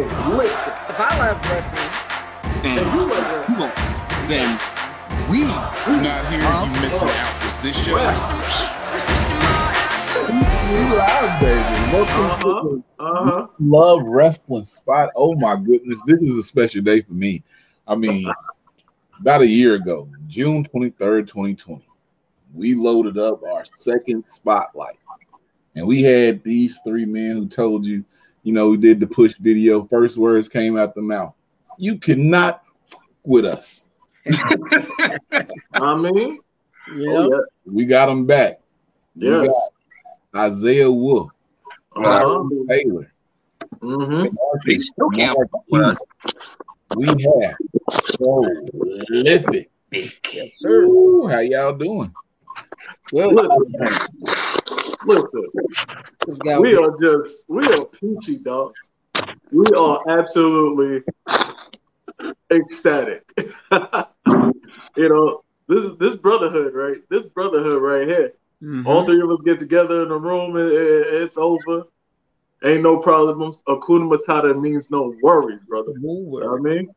Oh, listen. If I love wrestling, And And you like you wrestling. won't, then we Not here, you missing out. It's this show. We live, baby. Welcome Uh-huh. to Uh-huh. Love Wrestling Spot. Oh my goodness, this is a special day for me. I mean, about a year ago, June 23rd, 2020, we loaded up our second spotlight. And we had these three men who told you, you know, we did the push video. First words came out the mouth. You cannot f- with us. I mean, you oh, know, We got them back. We yeah. Yes. got Isaiah Wolf, Uh-huh. Taylor, Mm-hmm. they still can't Mark with us. We have prolific. yes, sir. Ooh, how y'all doing? Good. Listen, listen. This guy We are just, we are peachy dogs. We are absolutely ecstatic. you know, this this brotherhood, right? This brotherhood right here. Mhm. All three of us get together in a room. It, it- it's over. Ain't no problems. Akuna Matata means no worries, brother. No You know what I mean?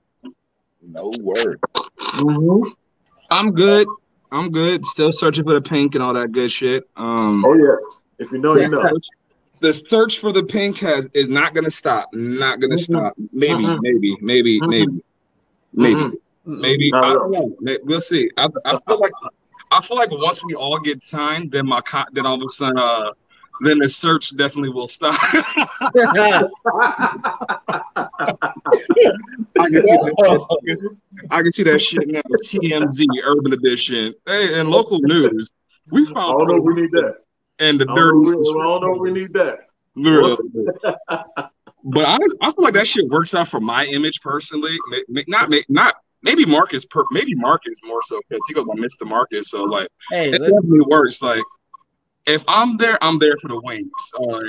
No word. Mm-hmm. I'm good. I'm good. Still searching for the pink and all that good shit. Um, Oh yeah. If you know, the you know. search, the search for the pink has is not gonna stop. Not gonna Mhm. stop. Maybe, Mhm. maybe, maybe, Mhm. maybe, maybe, maybe. Not I don't know. We'll see. I, I feel like I feel like once we all get signed, then my con- then all of a sudden, uh, then the search definitely will stop. I can see that. I can see that shit now. TMZ Urban Edition. Hey, and local news. We I found don't know we need that. and the I don't, know, dirty. if we- I don't know we need that. Literally. but honestly, I feel like that shit works out for my image personally. May- may- Not may- not maybe Marcus per maybe Marcus more so because he goes by Mr. Marcus. So like hey, it let's definitely works. Like if I'm there, I'm there for the wings. Or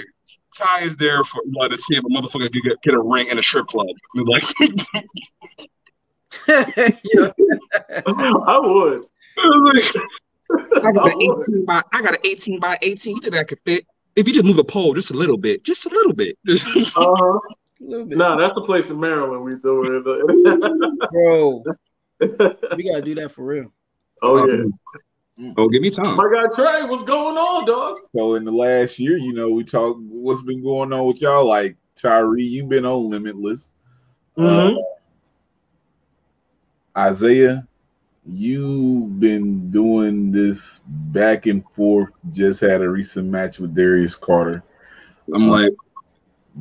Ty is there for like to see if a motherfucker can get, get a ring in a strip club. Like yeah. I would. I got an 18 by I got an 18 by 18. You think I could fit? If you just move the pole just a little bit, just a little bit. Just- Uh-huh. A little bit. Nah, that's the place in Maryland we do it. Bro, we gotta do that for real. oh yeah. oh, give me time. My guy Trey, what's going on, dog? So in the last year, you know, we talked what's been going on with y'all. Like Tyree, you've been on Limitless. Mhm. Isaiah, you've been doing this back and forth. Just had a recent match with Darius Carter. I'm like,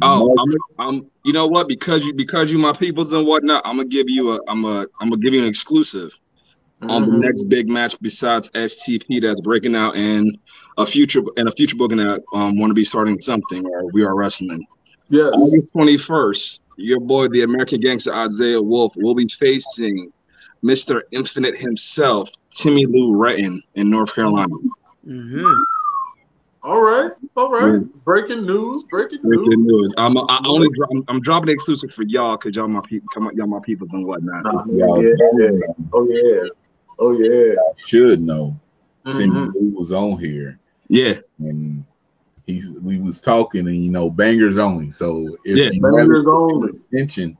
oh, I'm, I'm, you know what? Because you, because you my peoples and whatnot, I'm gonna give you a, I'm a, I'm gonna give you an exclusive on the Mhm. next big match besides STP that's breaking out in a future and a future booking that um want to be starting something or we are wrestling. Yes. August 21st, your boy, the American gangster Isaiah Wolf, will be facing Mr. Infinite himself, Timmy Lou Retton in North Carolina. Mm-hmm. All right. All right. Breaking news. Breaking news. Breaking news. I'm I only dro- I'm, I'm dropping exclusive for y'all because y'all my people, come on, y'all my peoples and whatnot. Nah, yeah, yeah. Oh yeah. Oh yeah. should know. Timmy Mhm. Lou was on here, Yeah, and he's we was talking, and you know, bangers only. So if Yeah, you Bangers only. attention,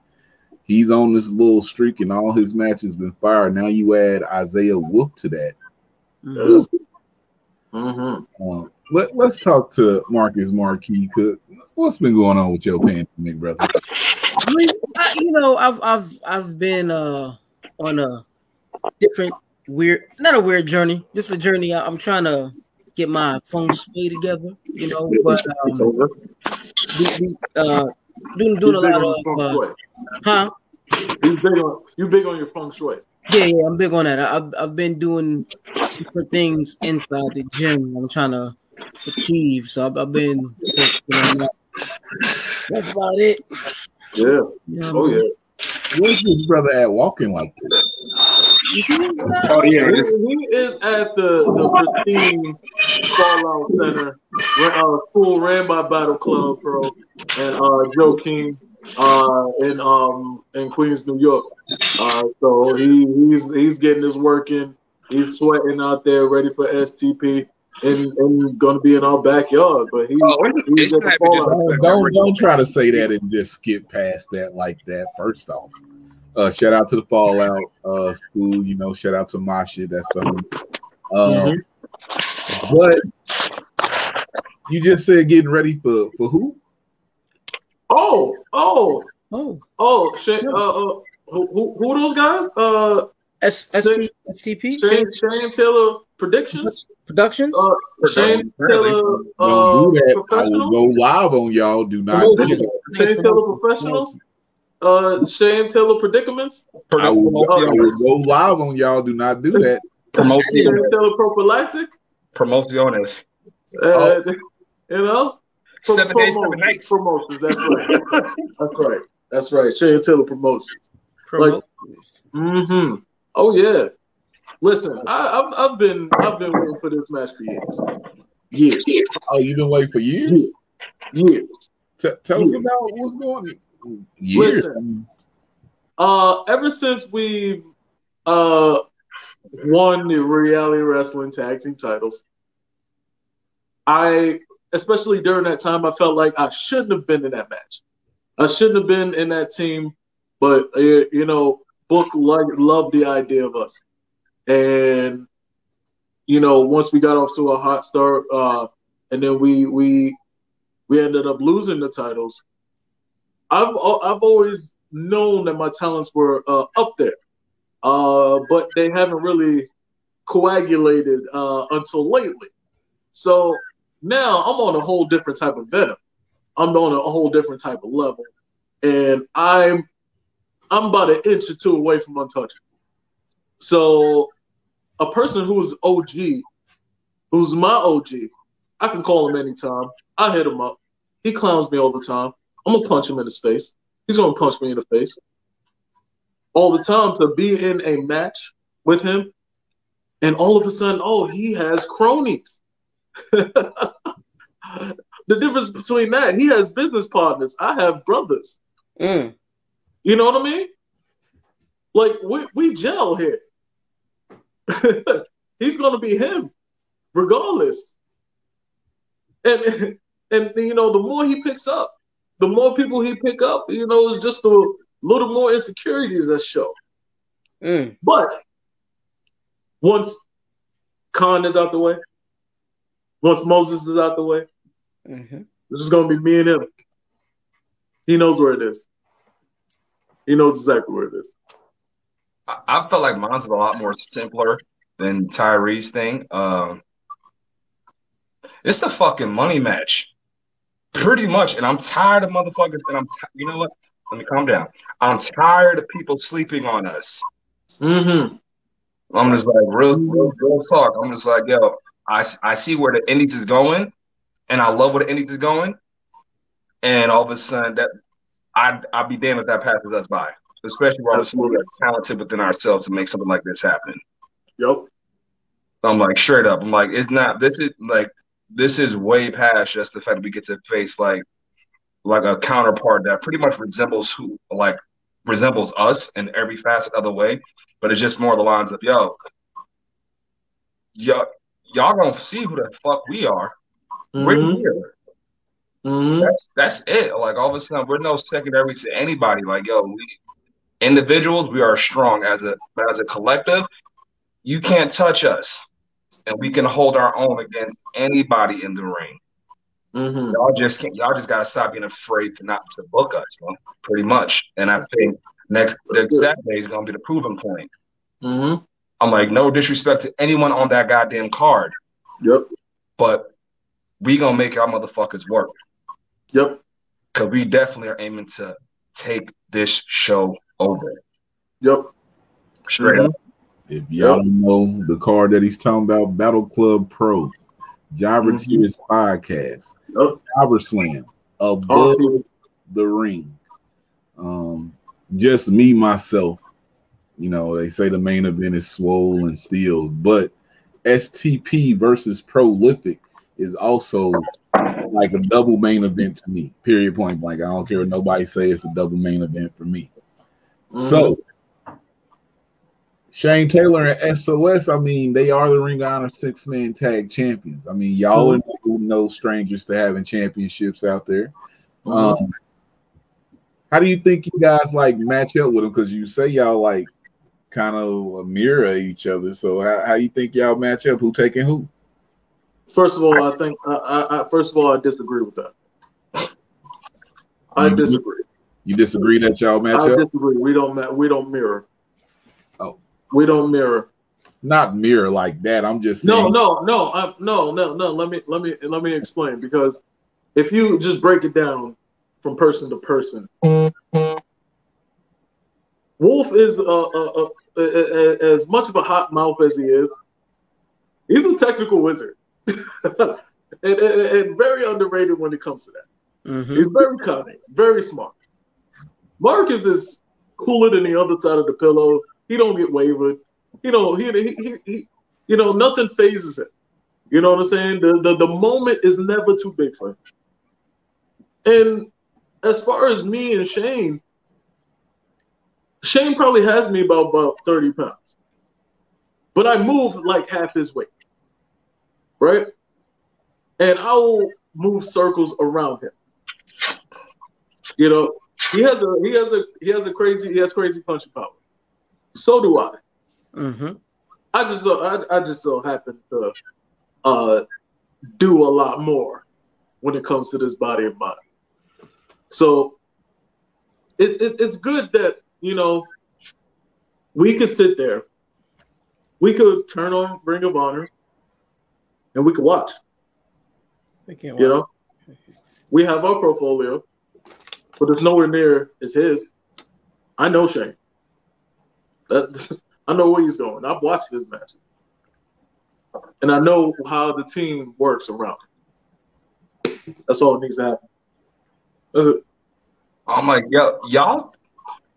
he's on this little streak, and all his matches been fired. Now you add Isaiah Wolf to that. Mhm. Mm-hmm. Uh, let, let's talk to Marcus Marquee. Cook. What's been going on with your pandemic, brother? I mean, I, you know, I've I've I've been uh on a different weird, not a weird journey, just a journey. I- I'm trying to get my feng shui together, you know. But It's um, over. we, we, uh, doing doing a lot of uh, huh? You big on you big on your feng shui. Yeah, yeah, I'm big on that. I've I've been doing different things inside the gym. I'm trying to achieve, so I've, I've been. that. That's about it. Yeah. You know Oh what I mean? yeah. Where's this brother at walking like this? Oh yeah, He, he is at the the pristine Fallout Center, uh, school ran by Battle Club Pro, and uh, Joe King uh, in um in Queens, New York. Uh, so he he's he's getting his work in. He's sweating out there, ready for STP. and, and going to be in our backyard. But he, Oh, he's at the not even just- fallout. Don't, don't don't try to say that and just skip past that like that. First off, uh, shout out to the Fallout uh, school. You know, shout out to my shit. That's the um, But you just said getting ready for for who? Oh, oh, Oh, oh, shit. Uh, uh, who, who, who are those guys? Uh, S- ST, STP Shane, Shane Taylor predictions. Productions. Uh, Shane Taylor uh, Don't do that. I will professionals. go live on y'all. Do not. do that. Shane Taylor professionals. Uh, Shane Taylor predicaments. I will, I will go live on y'all. Do not do that. Shane Promociones. Taylor prophylactic. Promociones. Uh, You know. Pro- Seven days, seven promotions. nights. Promotions. That's right. That's right. That's right. Shane Taylor promotions. Promote. Mm-hmm. Oh yeah. Listen, I, I've I've been I've been waiting for this match for years. Years. Oh, you've been waiting for years. Years. T- tell us about what's going on. Years. Listen. Uh, ever since we uh won the reality wrestling tag team titles, I especially during that time I felt like I shouldn't have been in that match. I shouldn't have been in that team, but uh, you know, Book loved the idea of us, and you know, once we got off to a hot start, uh, and then we we we ended up losing the titles. I've I've always known that my talents were uh, up there, uh, but they haven't really coagulated uh, until lately. So now I'm on a whole different type of venom. I'm on a whole different type of level, and I'm I'm about an inch or two away from untouchable. So a person who's OG, who's my OG, I can call him anytime. I hit him up. He clowns me all the time. I'm gonna punch him in his face. He's gonna punch me in the face all the time to be in a match with him, and all of a sudden, oh, he has cronies. the difference between that, he has business partners. I have brothers. Mm. You know what I mean? Like we we gel here. He's gonna be him, regardless. And and you know, the more he picks up, the more people he pick up, you know, it's just a little more insecurities that show. Mm. But once Kaun is out the way, once Moses is out the way, hmm it's just gonna be me and him. He knows where it is. He knows exactly where it is. I, I felt like mine's a lot more simpler than Tyree's thing. Um, it's a fucking money match, pretty much. And I'm tired of motherfuckers. And I'm, ti- you know what? Let me calm down. I'm tired of people sleeping on us. Mm-hmm. I'm just like real, real, real talk. I'm just like, yo, I, I see where the Indies is going, and I love where the Indies is going. And all of a sudden, that I'd, I'd be damned if that passes us by, especially where we're so talented within ourselves to make something like this happen. Yep. So I'm like straight up. I'm like, it's not. This is like this is way past just the fact that we get to face like like a counterpart that pretty much resembles who like resembles us in every facet of the way, but it's just more the lines of yo, y'all y'all gonna see who the fuck we are. We're Mhm. here. Mhm. That's that's it. Like all of a sudden, we're no secondary to anybody. Like yo, we individuals, we are strong as a as a collective. You can't touch us, and we can hold our own against anybody in the ring. Mhm. Y'all just can't. Y'all just gotta stop being afraid to not to book us, bro. Pretty much. And I think next next Saturday is gonna be the proving point. Mhm. I'm like, no disrespect to anyone on that goddamn card, Yep. but we gonna make our motherfuckers work. Yep. because we definitely are aiming to take this show over. Yep. Straight Mhm. up. If y'all don't know the card that he's talking about, Battle Club Pro, Jobber Mhm. Tears podcast, Yep. Jobber Slam, above Awesome. the ring. Um, just me myself. You know, they say the main event is swole and steals, but STP versus Prolific is also like a double main event to me. Period. Point blank. I don't care what nobody say. It's a double main event for me. Mhm. So Shane Taylor and SOS, I mean, they are the Ring of Honor six man tag champions. I mean, y'all are no strangers to having championships out there. Mhm. Um, how do you think you guys like match up with them? Because you say y'all like kind of mirror each other. So how, how you think y'all match up? Who taking who? First of all, I think I, I, I first of all I disagree with that. I Mhm. disagree. You disagree that y'all match I up? disagree. We don't ma- we don't mirror. Oh. we don't mirror. Not mirror like that. I'm just No, saying. no, no, I, no, no, no. Let me let me let me explain because if you just break it down from person to person, Wolf is a, uh, uh, uh, as much of a hot mouth as he is. He's a technical wizard, and, and, and very underrated when it comes to that. Mhm. He's very cunning, very smart. Marcus is cooler than the other side of the pillow. He don't get wavered. You know, he, he, he, he you know, nothing phases him. You know what I'm saying? The, the the moment is never too big for him. And as far as me and Shane, Shane probably has me about about 30 pounds. But I move like half his weight. Right? And I will move circles around him. You know, he has a he has a he has a crazy he has crazy punching power. So do I. Mhm. I just so I, I just so happen to uh do a lot more when it comes to this body and mine. So it, it it's good that you know we could sit there, we could turn on Ring of Honor, and we could watch. They can't You watch. know, we have our portfolio, but it's nowhere near as his. I know Shane. That, I know where he's going. I've watched his matches, and I know how the team works around. Him. That's all that needs to happen. That's it. I'm like, yo, y'all.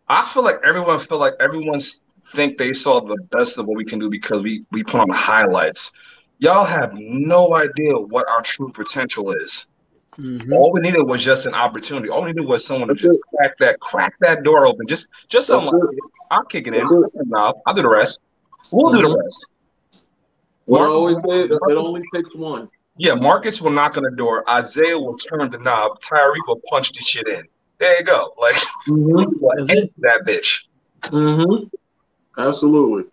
I feel like everyone feel like everyone's think they saw the best of what we can do because we we put on the highlights. Y'all have no idea what our true potential is. Mhm. All we needed was just an opportunity. All we needed was someone to That's just crack that crack that door open. Just just That's someone. it. I'll kick it in. That's it. I'll knob. I'll do the rest. We'll do the rest. What I always say, it only takes one. Yeah, Marcus will knock on the door. Isaiah will turn the knob. Tyree will punch the shit in. There you go. Like Mm-hmm. what it. that bitch. Mm-hmm. Absolutely.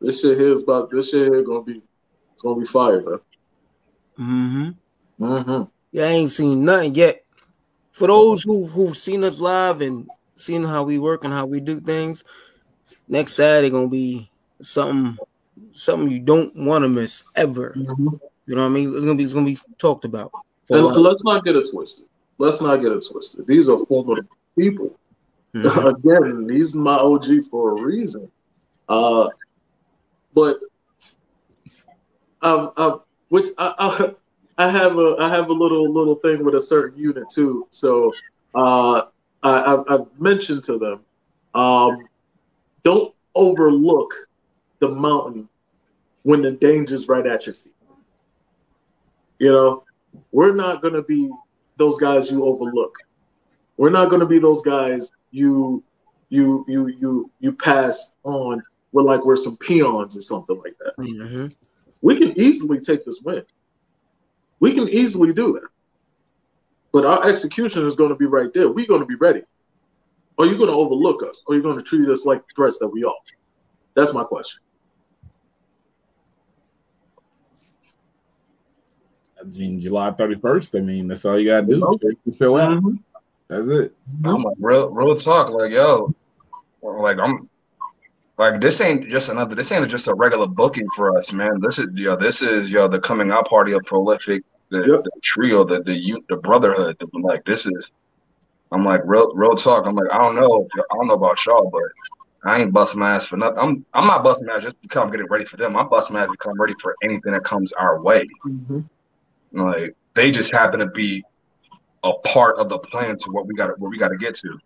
This shit here is about. This shit here gonna be. It's gonna be fire, bro. Mm Mhm. Mm-hmm. Yeah, I ain't seen nothing yet. For those who who've seen us live and seen how we work and how we do things, next Saturday gonna be something something you don't want to miss ever. Mm-hmm. You know what I mean? It's gonna be it's gonna be talked about. And let's not get it twisted. Let's not get it twisted. These are former people. Mhm. Again, these are my OG for a reason. Uh, but I've, I've which I, I I have a I have a little little thing with a certain unit too. So uh, I, I've, I've mentioned to them, um, don't overlook the mountain when the danger's right at your feet. You know, we're not going to be those guys you overlook. We're not going to be those guys you you you you you pass on. We're like we're some peons or something like that. Mhm. We can easily take this win. We can easily do that. But our execution is going to be right there. We're going to be ready. Are you're going to overlook us, or you're going to treat us like threats that we are. That's my question. I mean, July 31st. I mean, that's all you gotta do. Straight to fill. Mm-hmm. That's it. I'm like real real talk. Like yo, like I'm like this ain't just another. This ain't just a regular booking for us, man. This is yo. This is yo the coming out party of prolific, the, Yep. the trio, the the you- the brotherhood. Like this is. I'm like real real talk. I'm like I don't know. I don't know about y'all, but I ain't busting my ass for nothing. I'm I'm not busting my ass just because I'm getting ready for them. I'm busting my ass because I'm ready for anything that comes our way. Mm-hmm. Like they just happen to be a part of the plan to what we got where we got to get to.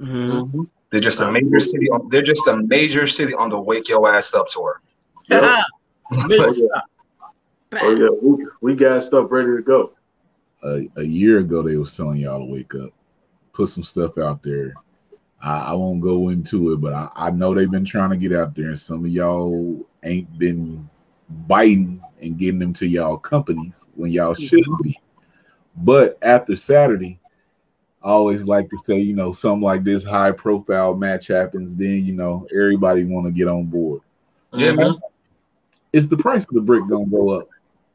Mhm. Mm-hmm. They're just a major city. On, they're just a major city on the wake your ass up tour. Yep. Middle stop. Oh yeah, we, we got stuff ready to go. A, a year ago, they was telling y'all to wake up, put some stuff out there. I, I won't go into it, but I, I know they've been trying to get out there, and some of y'all ain't been biting and getting them to y'all companies when y'all shouldn't be. But after Saturday, I always like to say, you know, something like this high profile match happens, then you know everybody want to get on board. Yeah, man. Is the price of the brick gonna go up?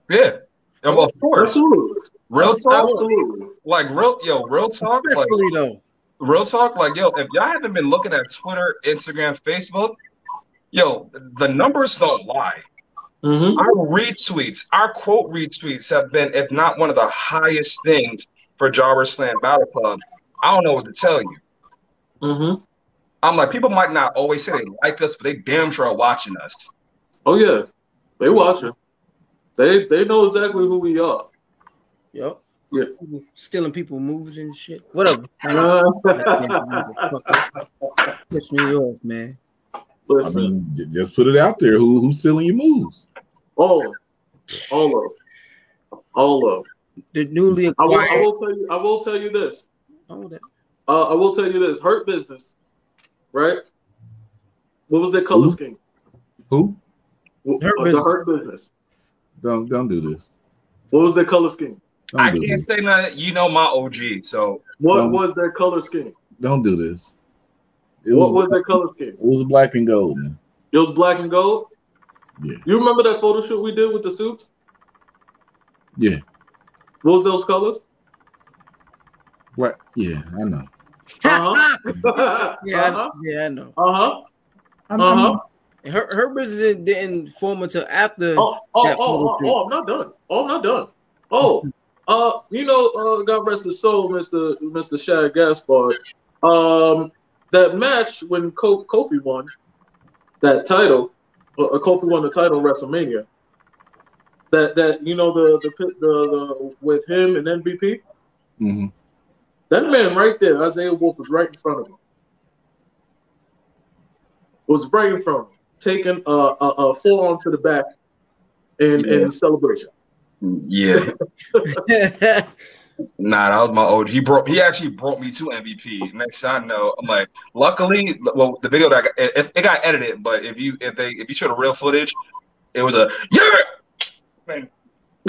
Yeah. And well, of course. Absolutely. Real talk. Absolutely. Like real yo, real talk. Like though. real talk, like yo, if y'all haven't been looking at Twitter, Instagram, Facebook, yo, the numbers don't lie. Mm-hmm. Our retweets, our quote retweets have been, if not one of the highest things for Jobber Slam Battle Club. I don't know what to tell you. Mm-hmm. I'm like, people might not always say they like us, but they damn sure are watching us. Oh yeah, they watching. They they know exactly who we are. Yep. Yeah. Stealing people moves and shit. Whatever. Piss me off, man. I Listen, mean, just put it out there. Who who's stealing your moves? All of, all of, all of. The newly I will, I will tell you. I will tell you this. Oh, that- Uh, I will tell you this. Hurt business, right? What was their color Who? scheme? Who? What- Hurt uh, Business. The hurt business. Don't don't do this. What was their color scheme? Don't I can't this. say nothing. You know my OG, so What Um, was their color scheme? Don't do this. It What was, was their color scheme? it was black and gold. It was black and gold. Yeah. You remember that photo shoot we did with the suits? Yeah. What was those colors? What? Yeah, I know. Uh-huh. yeah, I, uh-huh. yeah, I know. Uh-huh. Uh-huh. Her her business didn't form until after. Oh, oh, That oh, photo oh, shoot. oh, I'm not done. Oh, I'm not done. Oh, uh, you know, uh, God rest his soul, Mr. Mr. Shad Gaspard. Um, that match when Ko- Kofi won that title, uh, Kofi won the title at WrestleMania. That that you know the the pit- the, the with him and MVP. hmm That man right there, Isaiah Wolf, was right in front of him. Was right in front of him, taking a, a, a forearm to the back in, in celebration. yeah. Nah, that was my old. He brought. He actually brought me to MVP. Next thing I know, I'm like, luckily, well, the video that I got, it, it got edited, but if you if they if you show the real footage, it was a yeah. Man,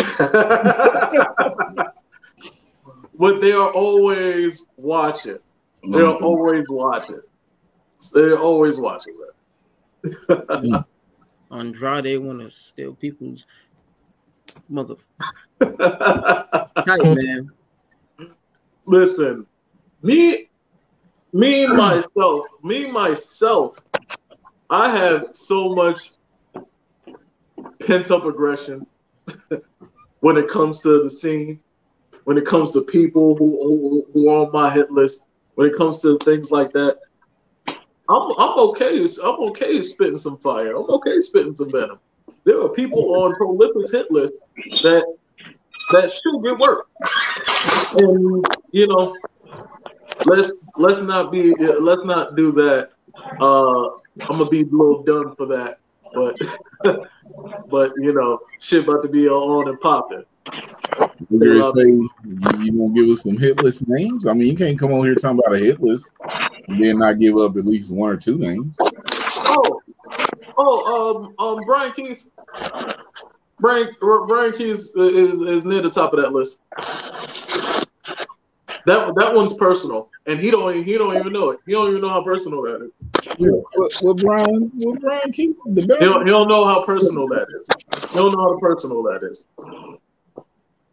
but they are always watching. They're always watching. They're always watching that. Mm. Andrade want to steal people's mother tight man. Listen, me, me myself, me myself, I have so much pent up aggression when it comes to the scene, when it comes to people who, who, who are on my hit list, when it comes to things like that. I'm I'm okay. I'm okay spitting some fire. I'm okay spitting some venom. There are people on Prolific's hit list that that should get work. And you know, let's let's not be let's not do that. Uh, I'm gonna be a little done for that, but but you know, shit about to be on and popping. You're gonna you, you gonna give us some hit list names? I mean, you can't come on here talking about a hit list and then not give up at least one or two names. Oh, oh, um, um, Brian Keith. Brian Brian Keith is, is is near the top of that list. That that one's personal, and he don't he don't even know it. He don't even know how personal that is. What, what Brian? What Brian keep the He don't, he don't know how personal that is. He don't know how personal that is.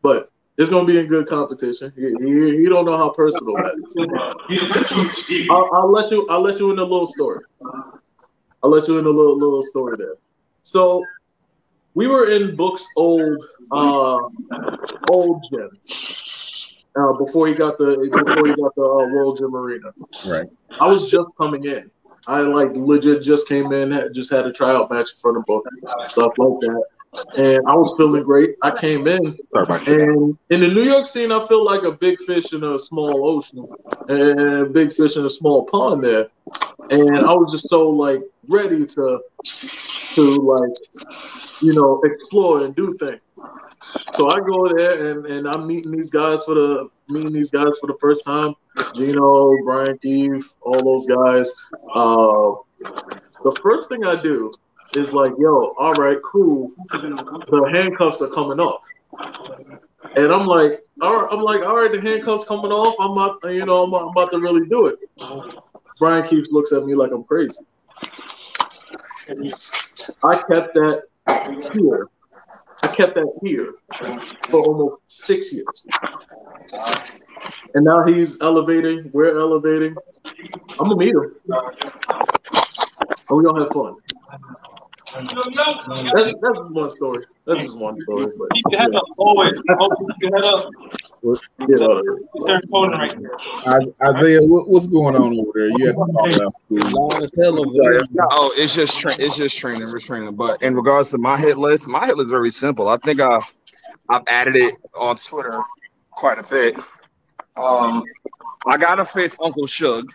But it's gonna be in good competition. He don't know how personal that is. I'll, I'll let you. I'll let you in a little story. I'll let you in a little little story there. So we were in Book's old uh, old gym uh, before he got the before he got the uh, World Gym Arena. Right. I was just coming in. I like legit just came in, just had a tryout match in front of book, stuff like that. And I was feeling great. I came in, Sorry about that. and in the New York scene, I feel like a big fish in a small ocean, and a big fish in a small pond there. And I was just so like ready to, to like, you know, explore and do things. So I go there and, and I'm meeting these guys for the meeting these guys for the first time, Gino, Brian Keefe, all those guys, uh, the first thing I do is like, yo, all right, cool. The handcuffs are coming off. And I'm like, all right, I'm like, all right, the handcuffs coming off. I'm about, you know, I'm, I'm about to really do it. Brian Keefe looks at me like I'm crazy. I kept that here. I kept that here for almost six years. And now he's elevating. We're elevating. I'm gonna meet him. And we gonna have fun. That's, that's one story. That's just one story. But, Keep your head up, always. Always keep your head up. yeah, It's serotonin right there. Is- Isaiah, what, what's going on over there? You had to talk about school. Long as hell over Sorry, there. it's not- oh, it's just tra- it's just training. We're training. But in regards to my hit list, my hit list is very simple. I think I've I've added it on Twitter quite a bit. Um, I gotta face Uncle Shug.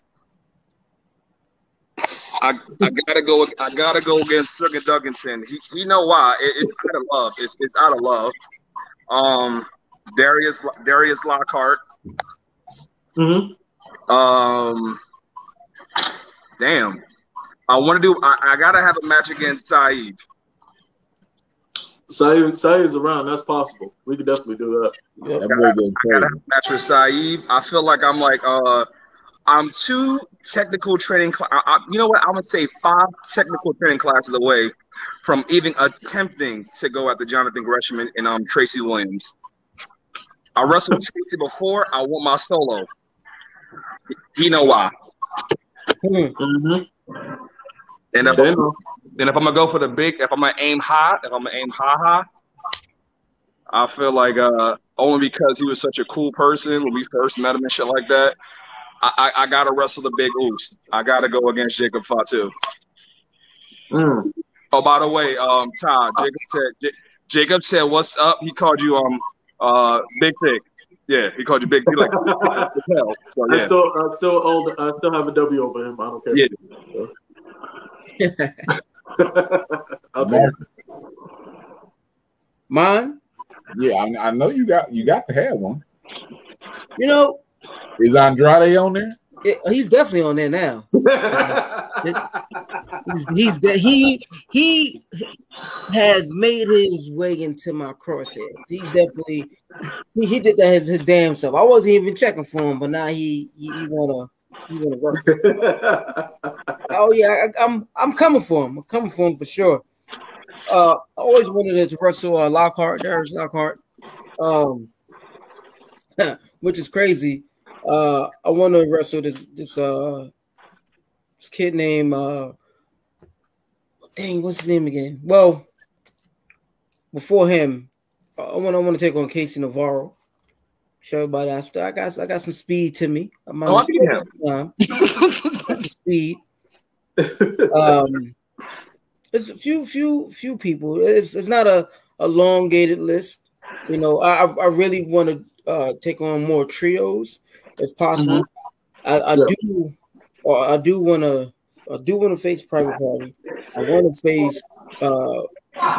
I, I gotta go. I gotta go against Sugar Dunkerton. He, he know why. It- it's out of love. It's it's out of love. Um, Darius Darius Lockhart. mhm. Um, damn. I want to do. I, I gotta have a match against Saeed. Saeed, Saeed's around. That's possible. We could definitely do that. That boy goes I gotta have crazy. a match with Saeed. I feel like I'm like uh, I'm two technical training. Cl- I, I, you know what? I'm gonna say five technical training classes away from even attempting to go at the Jonathan Gresham and, um Tracy Williams. I wrestled Tracy before. I want my solo. You know why? Hmm. Mm-hmm. And if, then if I'm gonna go for the big, if I'm gonna aim high, if I'm gonna aim high high, I feel like uh only because he was such a cool person when we first met him and shit like that. I, I, I gotta wrestle the big Oos. I gotta go against Jacob Fatu. Mm. Oh, by the way, um, Todd, Jacob said J- Jacob said, "What's up?" He called you um uh big thick. Yeah, he called you big. He like what the hell? I still, I still owe, the- I still have a W over him. I don't care. Yeah. I'll take it. Mine, Yeah, I, I know you got you got to have one. you know, Is Andrade on there? he's definitely on there now. He's, he's de- he he has made his way into my crosshairs. He's definitely he, he did that his, his damn self. I wasn't even checking for him, but now he he, he wanna he wanna work. oh yeah, I, I'm I'm coming for him. I'm coming for him for sure. Uh, I always wanted to wrestle uh, Lockhart. There's Lockhart, um, which is crazy. Uh, I want to wrestle this this uh this kid named uh dang what's his name again? Well, before him, I want I want to take on KC Navarro. Show everybody I still I got I got some speed to me. I'm Oh, I beat him. um, got some speed. Um, it's a few few few people. It's it's not a elongated list. You know, I I I really want to uh take on more trios if possible. Mm-hmm. I, I Yeah. do, or I do want to, I do want to face Private Party. I want to face, uh,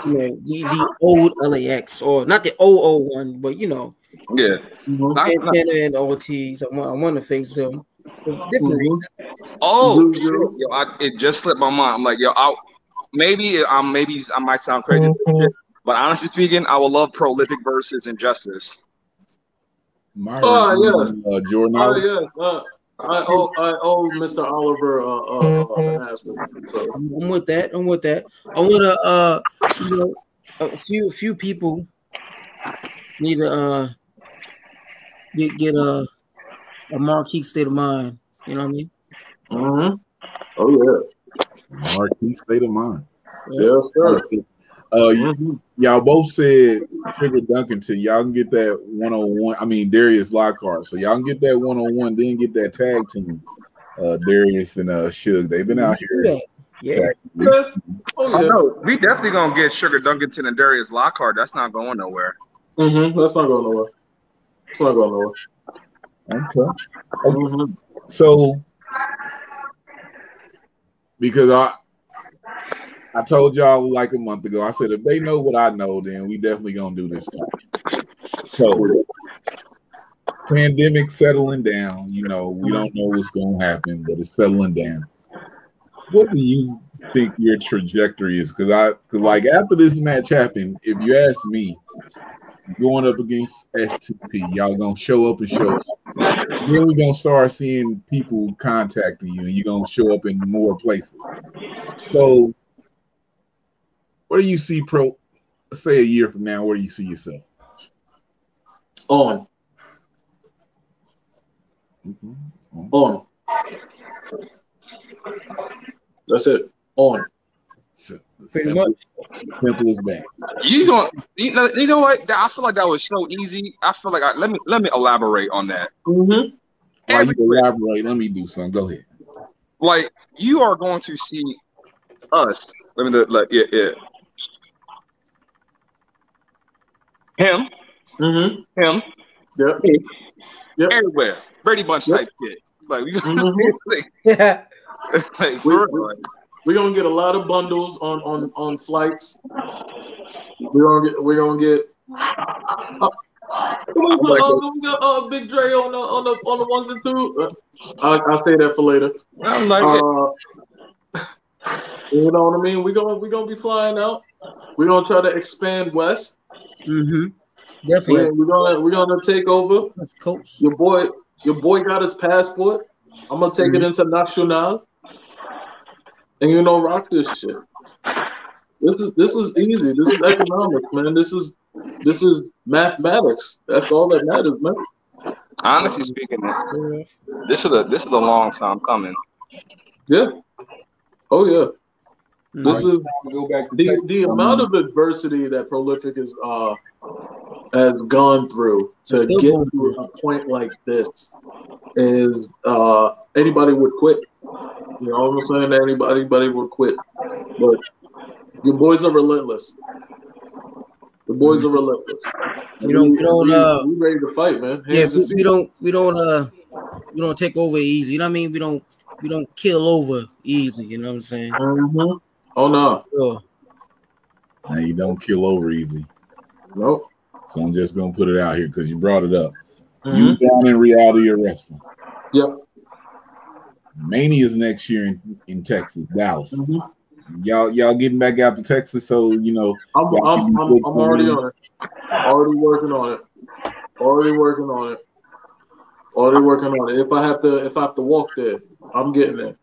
you know, the, the old LAX or not the old old one, but you know, yeah. Not- not- Santana and Ortiz. I want, I want to face them. for different. Mm-hmm. Oh, Blue shit. Yo, I, it just slipped my mind. I'm like, yo, I maybe I'm maybe I might sound crazy, but honestly speaking, I would love prolific versus injustice. My Oh, yes. uh, Jordan. Oh Oliver. yeah, uh, I owe I owe Mr. Oliver uh, uh, uh, an So I'm, I'm with that. I'm with that. I want to, uh, you know, a few few people need to uh get get a a marquee state of mind. You know what I mean? Mhm. Oh yeah, Marquee state of mind. yeah, yes sir. Uh, y- Mhm. y'all both said Sugar Dunkerton. Y'all can get that one on one. I mean Darius Lockhart. So y'all can get that one on one. Then get that tag team. Uh, Darius and uh Sugar. They've been out here. Yeah, yeah. tag Yeah. Oh yeah. no, we definitely gonna get Sugar Dunkerton and Darius Lockhart. That's not going nowhere. Mm-hmm. That's not going nowhere. It's not going nowhere. Okay. Mhm. So because I I told y'all like a month ago, I said if they know what I know, then we definitely gonna do this time. So pandemic settling down. You know, we don't know what's to happen, but it's settling down. What do you think your trajectory is? Because I, cause like after this match happened, if you ask me, going up against STP, y'all gonna show up and show up. Then we're gonna start seeing people contacting you, and you're gonna show up in more places. So, where do you see pro? Say a year from now, where do you see yourself? On. Mhm. On. That's it. On. So, Pretty simple, much. simple as that. You going you know you know what? I feel like that was so easy. I feel like I, let me let me elaborate on that. Mm-hmm. While you elaborate, let me do something. Go ahead. Like you are going to see us. Let me like yeah yeah. Him, Mm-hmm. him, Yep. Yep. everywhere. Brady Bunch Yep. type shit. Like we see like, Yeah. like, We- for we- real, like, We're gonna get a lot of bundles on on on flights. We're gonna get. We're gonna get. Uh, like uh, we got, uh, Big Dre on the on the on the ones and two. I, I'll say that for later. I'm like Uh, you know what I mean? We're gonna we're gonna be flying out. We're gonna try to expand west. Mm-hmm. We're, Definitely. we're gonna we're gonna take over. Coach. Your boy, your boy got his passport. I'm gonna take it into international. And you know, rock this shit. This is this is easy. This is economics, man. This is this is mathematics. That's all that matters, man. honestly speaking, this is a this is a long time coming. Yeah. Oh yeah. This is Go back to the the amount of adversity that prolific is uh has gone through to get to a point like this is uh anybody would quit. You know what I'm saying? Anybody anybody would quit. But your boys are relentless. The boys are relentless. We don't- we don't, uh, we ready to fight, man. Yeah, we, we don't we don't uh we don't take over easy. You know what I mean? We don't we don't kill over easy. You know what I'm saying? Mhm. Oh no, Sure. Now you don't kill over easy. nope. So I'm just gonna put it out here because you brought it up. Mhm. You down in reality of wrestling. Yep. Mania's next year in, in Texas, Dallas. Mhm. Y'all y'all getting back out to Texas, so you know I'm, I'm, I'm, I'm already on it. Already working on it. Already working on it. Already working on it. If I have to, if I have to walk there, I'm getting there.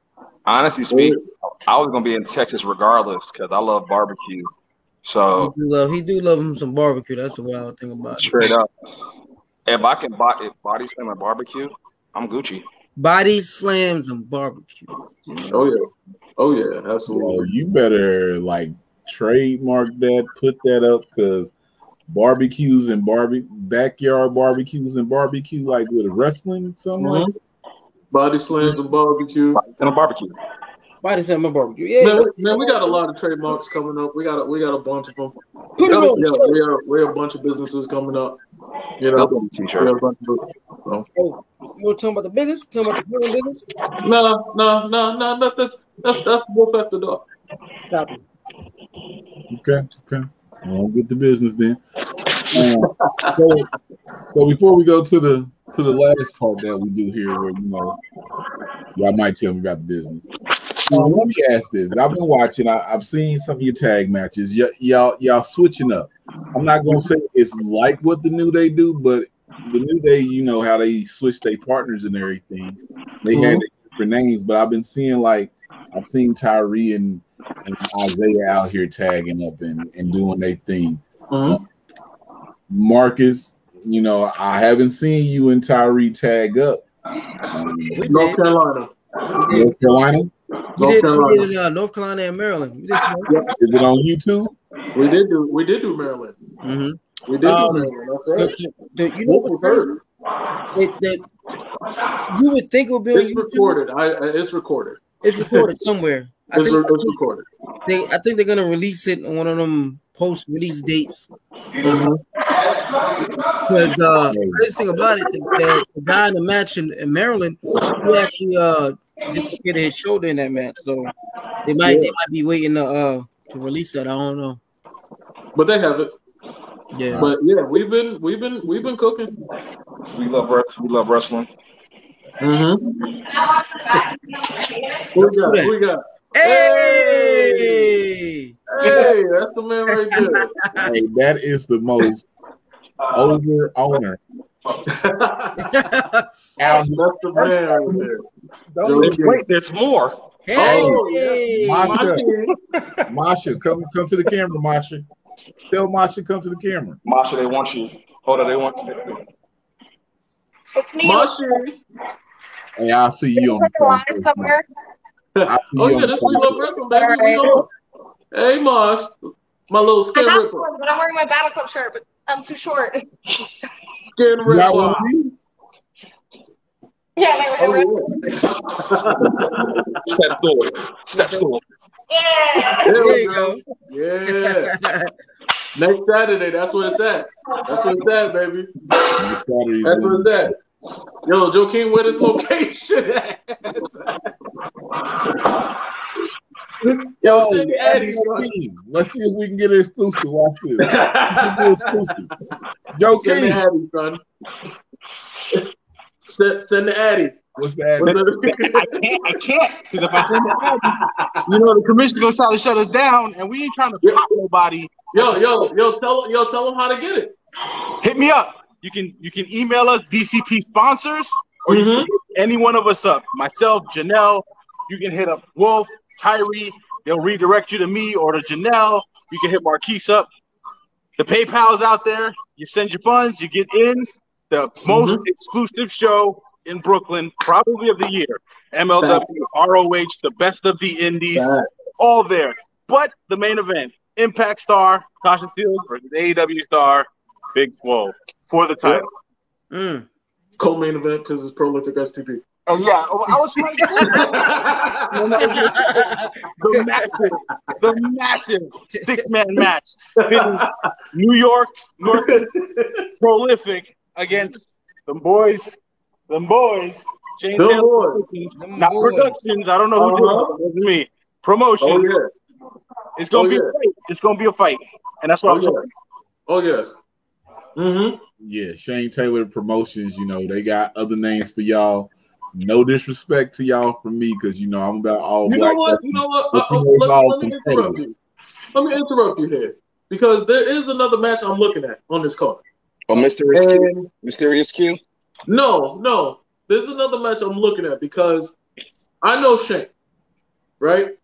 Honestly speaking, I was gonna be in Texas regardless because I love barbecue. So He do love he do love him some barbecue. That's the wild thing about it. straight up, if I can buy if body slam and barbecue, I'm Gucci. Body slams and barbecue. You know? Oh yeah. Oh yeah. well, Absolutely. you better like trademark that, put that up because barbecues and barbie backyard barbecues and barbecue like with wrestling something like Mhm. Body slams and barbecue. Body slam and barbecue. Body slam and barbecue. Yeah. Man, we- man, we got a lot of trademarks coming up. We got a, we got a bunch of them. Put it on Yeah, the we show. are we have a bunch of businesses coming up. You know, Double we t-shirt. have a bunch of, so. Oh, you want to talk about the business? Talking about the business? No, no, no, no, no. That's that's that's wolf after dog. Stop it. Okay, okay. Well, get the business then. Um, so, so before we go to the to the last part that we do here, where you know y'all might tell me about the business. Uh, let me ask this: I've been watching. I, I've seen some of your tag matches. Y- y'all y'all switching up. I'm not gonna say it's like what the New Day do, but the New Day, you know how they switch their partners and everything. They had different names, but I've been seeing like I've seen Tyree and, and Isaiah out here tagging up and, and doing their thing. Mhm. Marcus, you know, I haven't seen you and Tyree tag up. Um, North. Carolina. North Carolina, We North did, we Carolina. did it uh, North Carolina and Maryland. We did too. is it on YouTube? We did do we did do Maryland. Mm-hmm. We did Um, do Maryland. That's right. The, the, you know Wolf what's was. It, that you would think it would be on It's YouTube. recorded. I, I it's recorded. It's recorded somewhere. I It's, think, re- it's recorded. they, I think they're gonna release it on one of them post-release dates. Mhm. Because uh, the crazy thing about it, the, the, the guy in the match in, in Maryland, he actually uh dislocated his shoulder in that match. So they might they might be waiting to uh to release that. I don't know. But they have it. Yeah. But yeah, we've been we've been we've been cooking. We love wrestling. We love wrestling. Mm-hmm. We got? Who we got? Hey! Hey, that's the man right there. Hey, that is the most over owner. that's Out the man right there. Don't Wait, there's more. Hey! Oh, Masha, Masha, come come to the camera, Masha. Tell Masha come to the camera. Masha, they want you. Hold on, they want you. It's me. Mashi. Hey, I'll see you on the live somewhere. I'll see Oh you yeah, on this the we love wrestling, baby. We. Hey Mosh, my little I skin got ripper, but I'm wearing my Battle Club shirt, but I'm too short. skin You got one ripper. of these? Yeah, like Oh whatever. yeah. Step forward. Step forward. Yeah. There There we you go. go. Yeah. Next Saturday, that's what it's at. That's what it's at, baby. Next Saturday's That's what it's at. Yo, Joe King, where this location at? Yo, send me Addy. Let's see if we can get it exclusive. Watch this. Let's get it exclusive. Joe Send the Addy, son. Send, send the Addy. what's the What's ad? the- I can't, I can't, because if I send the ad, you know, the commissioner gonna try to shut us down, and we ain't trying to pop nobody. Yo, yo, yo, tell yo, tell them how to get it. Hit me up. You can you can email us BCP sponsors, or you Mhm. can hit any one of us up. Myself, Janelle. You can hit up Wolf, Tyree. They'll redirect you to me or to Janelle. You can hit Marquise up. The PayPal's out there. You send your funds, you get in the most exclusive show in Brooklyn, probably of the year. MLW, ROH, the best of the indies, all there. But the main event, Impact Star, Tasha Steelz versus AEW Star, Big Swole for the title. Mm. Co-main event because it's prolific STP. And yeah, oh, I was trying to No, no, the massive, the massive six-man match pitting New York Northeast prolific against the boys, the boys, James Them Taylor boys. Productions, not productions. I don't know who Uh-huh. did it. It wasn't me. Promotion. Oh yeah. It's gonna Oh, be yeah. a fight. It's gonna be a fight, and that's what Oh I'm yeah. talking. Oh yes. Mm-hmm. Yeah, Shane Taylor Promotions. You know they got other names for y'all. No disrespect to y'all from me, because you know I'm about all You black. know what? You know what? Uh, you uh, know it's let, all let me interrupt you. Let me interrupt you here because there is another match I'm looking at on this card. Oh, Mysterious Q. And Mysterious Q. no, no, there's another match I'm looking at because I know Shane, right?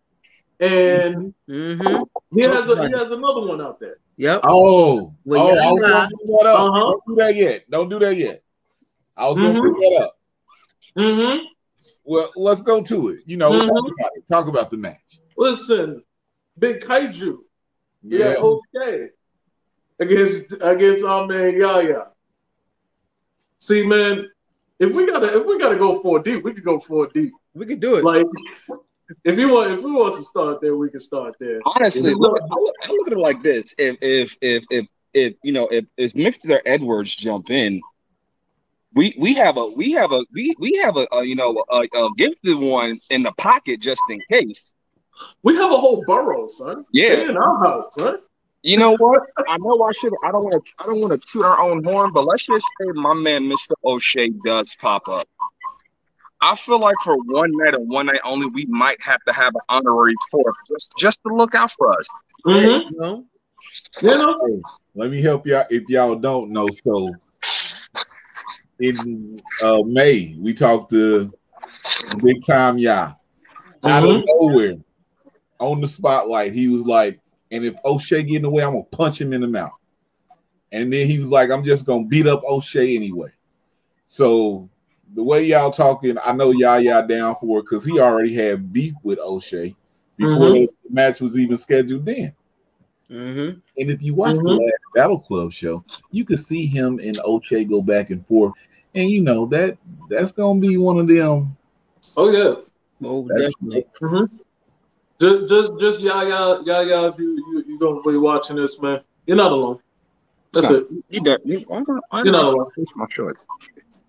And Mm-hmm. he has a, he has another one out there. Yep. Oh, Well, oh, yeah, I was gonna bring that up. Uh-huh. Don't do that yet. Don't do that yet. I was gonna Mhm. bring that up. Mm-hmm. Well, let's go to it. You know, talk Mhm. about it. Talk about the match. Listen, Big Kaiju, yeah, Yeah. okay, against against our man Yaya. See, man, if we gotta if we gotta go four deep, we could go four deep. We can do it. Like, if you want if we want to start there, we can start there. Honestly, look, I look, I look at it like this: if if if if if you know if if Mr. Edwards jump in, we we have a we have a we we have a, a you know a, a gifted one in the pocket just in case. we have a whole borough, son. Yeah. They in our house, son. You know what? I know I should. I don't want to. I don't want to toot our own horn, but let's just say my man Mr. O'Shea does pop up. I feel like for one night and one night only, we might have to have an honorary fourth just just to look out for us. Mm-hmm. You know? You know, Let me help y'all if y'all don't know. So in uh, May, we talked to Big Time Ya. Out of nowhere, on the spotlight, he was like, and if O'Shea get in the way, I'm gonna punch him in the mouth. And then he was like, I'm just gonna beat up O'Shea anyway. So the way y'all talking, I know y'all y'all down for it because he already had beef with O'Shea before Mhm. the match was even scheduled then. Mm-hmm. And if you watch the Mhm. last Battle Club show, you could see him and O'Shea go back and forth. And you know that that's gonna be one of them. oh yeah. Oh, definitely. Mm-hmm. Just, just, just, yeah, yeah, yeah, yeah. If you, you, you gonna be watching this, man, you're not alone. That's No. it. You done? You, I'm gonna, I'm You're not alone. push my shorts.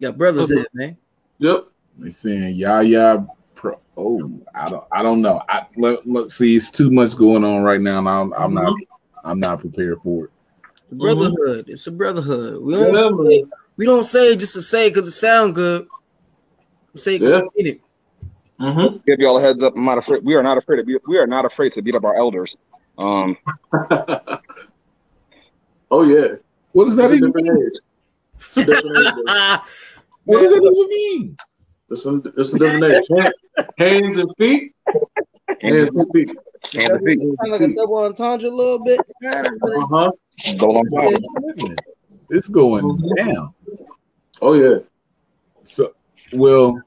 Yeah, brothers in, man. Yep. They saying Yaya Pro. Oh, I don't, I don't know. I let, let see. It's too much going on right now, and I'm, I'm not, I'm not prepared for it. Brotherhood. It's a brotherhood. We don't man. Say, we don't say it just to say because it sound good. We say it 'cause Yeah. we it. Mm-hmm. Give y'all a heads up. I'm not afraid. We are not afraid to be. We are not afraid to beat up our elders. Um, oh yeah. What does that even mean? age. It's a different age. baby. What does that even mean? It's a, it's a different age. Hands and feet. Hands and feet. Hands and feet. Sound like a double entendre a little bit. Uh huh. Go on It's going down. Oh yeah. So, well,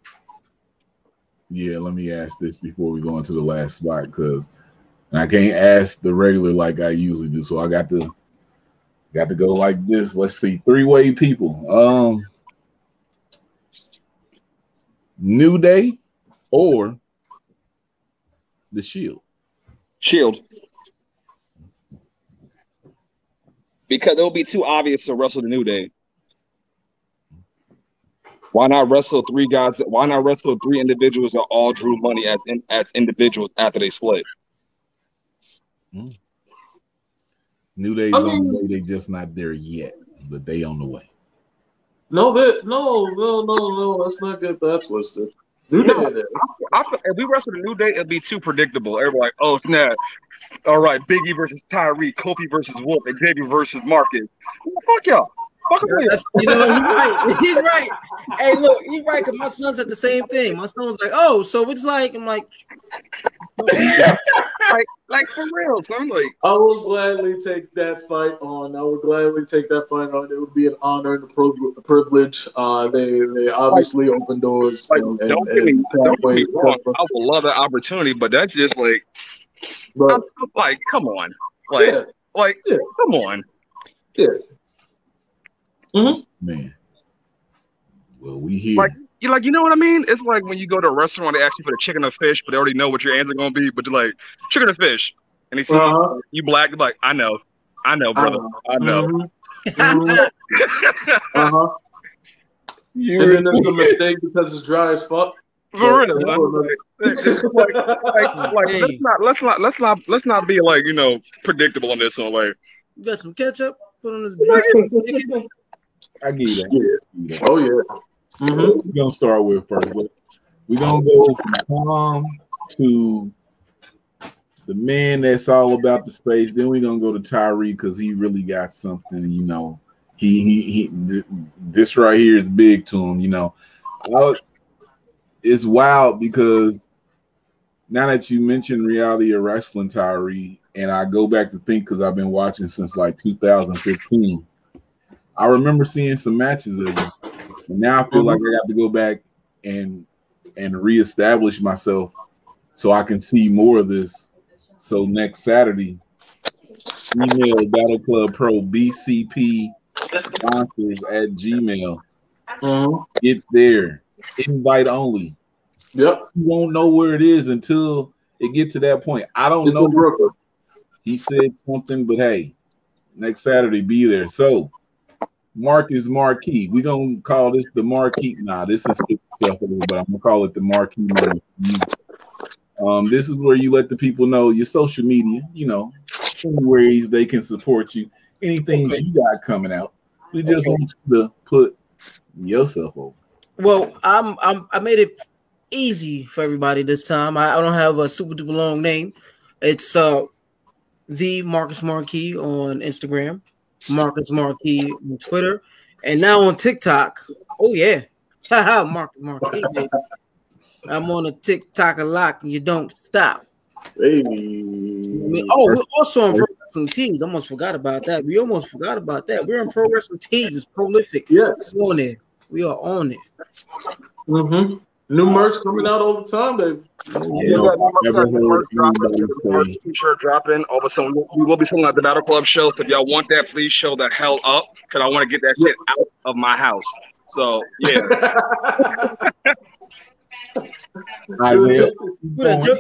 yeah. Let me ask this before we go into the last spot because I can't ask the regular like I usually do. So I got to got to go like this. Let's see, three way people. Um, New Day or the Shield. Shield. Because it'll be too obvious to wrestle the New Day. Why not wrestle three guys? Why not wrestle three individuals that all drew money as as individuals after they split? Hmm. New Day's I on the way. They just not there yet, but they on the way. No, that no, no, no, no. Let's not get that twisted. New No. Day there. I, feel- if we wrestle the New Day, it'll be too predictable. Everybody like, oh snap! All right, Biggie versus Tyree, Kofi versus Wolf, Xavier versus Marcus. Well, fuck y'all. Fuck y'all. That's, you know, he's right. He's right. Hey, look, he's right. Cause my son said the same thing. My son was like, "Oh, so it's like," I'm like, like, like for real, son. Like, I will gladly take that fight on. I will gladly take that fight on. It would be an honor and a pri- privilege. Uh, they they obviously open doors. like and, and, don't get me, and don't get me wrong. I would love that opportunity, but that's just like, But I'm, like, come on, like, yeah, like, Yeah. come on. yeah. Man. Well, we here. Like, you like, you know what I mean? It's like when you go to a restaurant, they ask you for the chicken or fish, but they already know what your answer gonna be. But they're like, chicken or fish, and they see Uh-huh. you black, they're like, I know, I know, brother, I know. Mhm. Mhm. uh-huh. You And then there's a mistake because it's dry as fuck. For real. Like, like, like, like, Hey. let's not, let's not, let's not, let's not be like, you know, predictable on this one. Like, "You got some ketchup? Put on this chicken." I give you that. I give you that. Oh yeah. hmm We're gonna start with first. We're gonna go from Tom to the man that's all about the space. Then we're gonna go to Tyree because he really got something. You know, he he he. th- This right here is big to him. You know, I- it's wild because now that you mentioned reality of wrestling, Tyree, and I go back to think because I've been watching since like 2015. I remember seeing some matches of you. And now I feel like I got to go back and and reestablish myself so I can see more of this. So next Saturday, email Battle Club Pro BCP sponsors at Gmail. hmm Get there. Invite only. Yep. You won't know where it is until it get to that point. I don't It's know. He said something, but hey, next Saturday be there. So Marcus Marquee. We're gonna call this the Marquee. Nah, this is itself but I'm gonna call it the Marquee moment. Um, this is where you let the people know your social media, you know, any ways they can support you, anything you got coming out. We just want you to put yourself over. Well, I'm, I'm I made it easy for everybody this time. I, I don't have a super duper long name. It's uh the Marcus Marquee on Instagram, Marcus Marquee on Twitter, and now on TikTok. Oh yeah, haha, Marcus Marquee. Baby. I'm on a TikTok a lot, and you don't stop. Baby. Oh, we're also on Pro Wrestling Tees. Almost forgot about that. We almost forgot about that. We're on Pro Wrestling Tees. It's prolific. Yes. We're on it. We are on it. Mm-hmm. New merch coming out all the time, baby. You know, I've never heard anybody say T-shirt dropping. All of a sudden, we will be selling at the Battle Club show. So if y'all want that, please show the hell up because I want to get that shit out of my house. So yeah, Isaiah. Put a joke.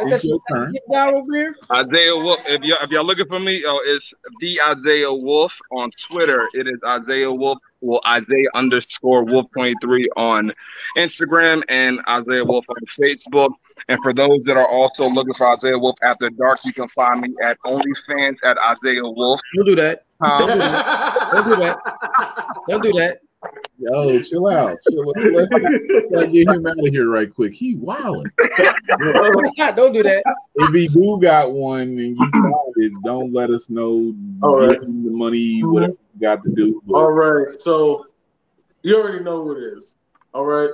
I It's got your turn. down over here. Isaiah Wolf. If y'all if y'all looking for me, uh, it's the Isaiah Wolf on Twitter. It is Isaiah Wolf. Well, Isaiah underscore Wolf twenty three on Instagram and Isaiah Wolf on Facebook. And for those that are also looking for Isaiah Wolf after dark, you can find me at OnlyFans at Isaiah Wolf. We'll do that. Patreon.com. Don't do that. Don't do that. Yo, chill out. Chill out. Let's, let's get him out of here right quick. He wilding. Don't do that. If he do got one and you got it, don't let us know. All right. Him the money, whatever you got to do. But All right, so you already know what it is. All right.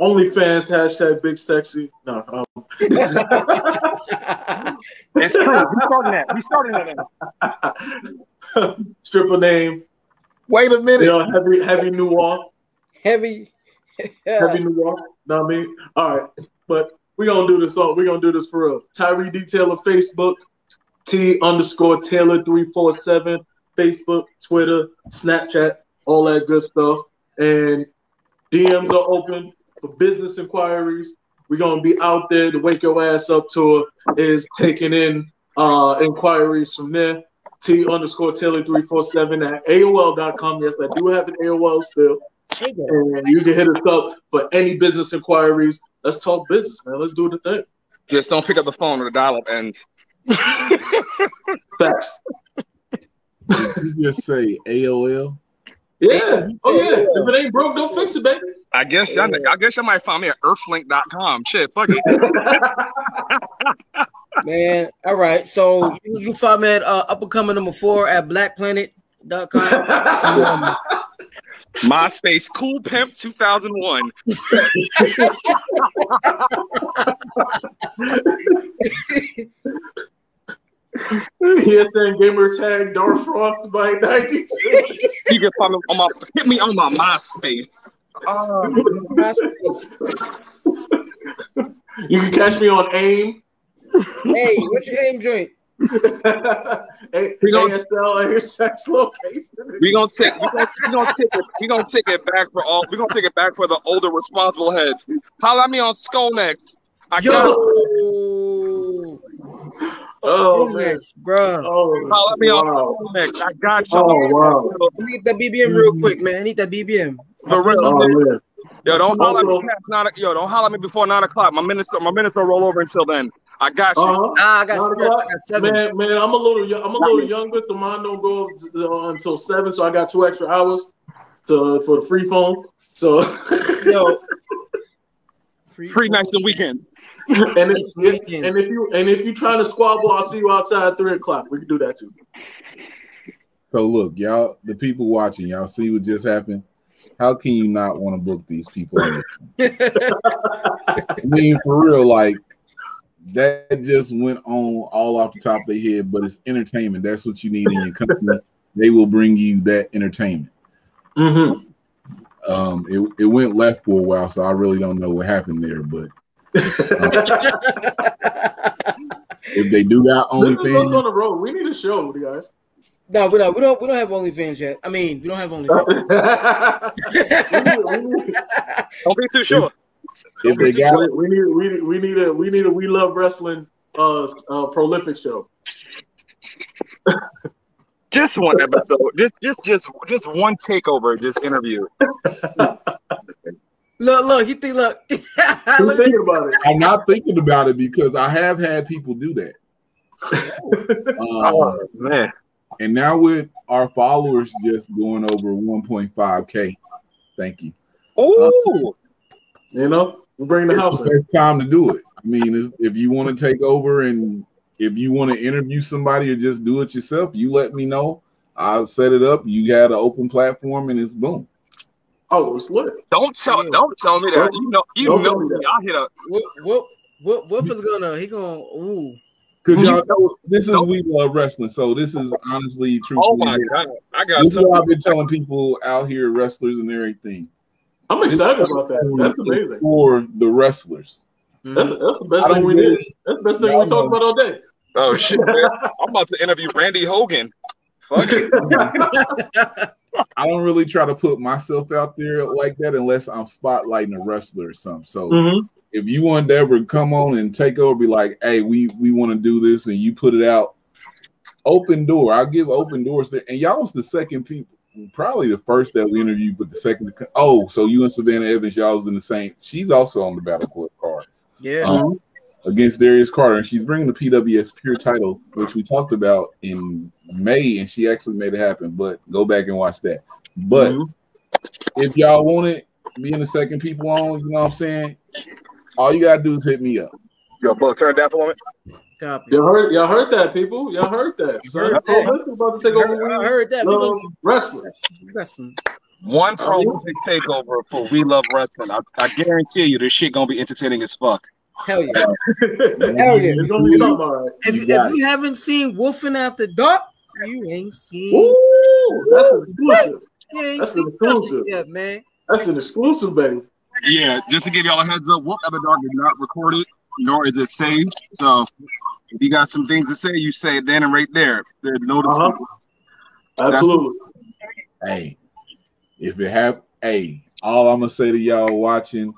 OnlyFans hashtag big sexy. No, um, That's true. We starting that. We starting that. stripper name. Wait a You minute. know, heavy heavy noir. Heavy. Heavy noir. Know what I mean? All right, but we're gonna do this all. we're gonna do this for real. Tyree Detailer Facebook, T underscore Taylor three four seven Facebook, Twitter, Snapchat, all that good stuff. And DMs are open for business inquiries. We're gonna be out there. The Wake Your Ass Up tour is taking in uh inquiries from there. T underscore Taylor three four seven at AOL.com. Yes, I do have an AOL still. And you can hit us up for any business inquiries. Let's talk business, man. Let's do the thing. Just don't pick up the phone or the dial up ends. Facts. Did you just say AOL? Yeah. Oh yeah. If it ain't broke, don't fix it, baby. I guess y'all, I guess y'all might find me at earthlink.com. Shit, fuck it. Man, all right. So you, you find me at uh, up and coming number four at blackplanet.com. Um, MySpace Cool Pimp 2001. Yes, then gamer tag Dark Frost by 96. You can find me on my hit me on my MySpace. You can catch me on AIM. hey, what's your name joint? A- We gonna- ASL and your sex location. We gonna take we gonna, we gonna take it we gonna take it back for all We're gonna take it back for the older responsible heads. Holla at me on Skolnex. I got Yo, Oh man. Bro. Oh, holla at me wow. on I got you. Oh wow. Let me get that BBM real quick, man. I need that BBM. For real. Oh man. Yo, don't holla at me nine. Yo, don't holla at me before nine o'clock. My minutes, my minutes will roll over until then. I got you. Uh-huh. Ah, I got, Nine seven. I got seven. Man, man, I'm a little, I'm a little younger, so mine don't go uh, until seven. So I got two extra hours to for the free phone. So Yo, free, Free nights and weekends. And if, It's weekends. and if you and if you trying to squabble, I'll see you outside at three o'clock. We can do that too. So look, y'all, the people watching, y'all see what just happened. How can you not want to book these people? I mean, for real, like that just went on all off the top of their head, but it's entertainment. That's what you need in your company. they will bring you that entertainment. Mm-hmm. Um, it, it went left for a while, so I really don't know what happened there. But if they do got This is us on the road. We need a show, you guys. no, we don't. We don't. We don't have OnlyFans yet. I mean, we don't have OnlyFans. we, need, we, need, Don't be too sure. if they got we need we need we need a we need a we love wrestling uh, uh prolific show. Just one episode. Just, just, just, just one takeover. Just interview. Look, look. He think. Look. Look thinking about it? I'm not thinking about it because I have had people do that. Um, man. and now with our followers just going over 1.5k, thank you. Ooh. You know, we bring the It's house the in. best time to do it. I mean, if you want to take over and if you want to interview somebody or just do it yourself, you let me know. I'll set it up. You got an open platform, and it's boom. Oh, it's lit. Don't tell, Yeah. don't tell me that. You know, you Don't know tell me me. that. I'll hit up. What? What? What? Wolf is gonna. He gonna. Ooh. Because y'all mm-hmm. know this is we love wrestling, so this is honestly, truthfully, Oh my god, I got this is what. I've been telling people out here, wrestlers and everything. I'm excited about that. That's amazing. for the wrestlers. Mm-hmm. That's, that's the best thing we really- did. That's the best thing we talked about all day. Oh shit, man. I'm about to interview Randy Hogan. Fuck it. I don't really try to put myself out there like that unless I'm spotlighting a wrestler or something. So Mm-hmm. if you want to ever come on and take over, be like, hey, we we want to do this, and you put it out, open door. I'll give open doors there. And y'all was the second people, probably the first that we interviewed, but the second. To co- oh, so you and Savannah Evans, y'all was in the same. She's also on the Battle Club card Yeah. um, against Darius Carter, and she's bringing the PWS Pure title, which we talked about in May, and she actually made it happen. But go back and watch that. But Mhm. if y'all want it, being the second people on, you know what I'm saying? All you gotta do is hit me up. Yo, Buck, turn that for a moment. Copy. Y'all heard, y'all heard that, people. Y'all heard that. Son. heard that. About to take over. I heard that. We um, gonna- wrestling. we got some- One prolific takeover for We Luv Wrestling. I, I guarantee you, this shit gonna be entertaining as fuck. Hell yeah. Hell yeah. It's gonna be something, all right. If, You if you haven't seen Wolfing After Dark, you ain't seen. Ooh, that's an exclusive. You ain't That's seen an exclusive. yet, man. That's an exclusive, baby. Yeah, just to give y'all a heads up, Wolf After Dark is not recorded, nor is it saved. So if you got some things to say, you say it then and right there. There's no Uh-huh. Absolutely. Hey, if it have, hey, all I'm gonna say to y'all watching,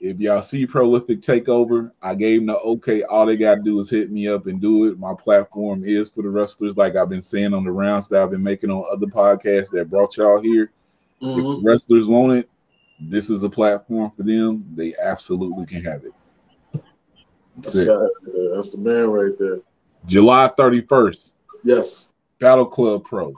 if y'all see prolific takeover, I gave them the okay. All they gotta do is hit me up and do it. My platform is for the wrestlers, like I've been saying on the rounds that I've been making on other podcasts that brought y'all here. If Mhm. the wrestlers want it, this is a platform for them. They absolutely can have it. That's That's, it. that- yeah, that's the man right there. July 31st, Yes. Battle Club Pro,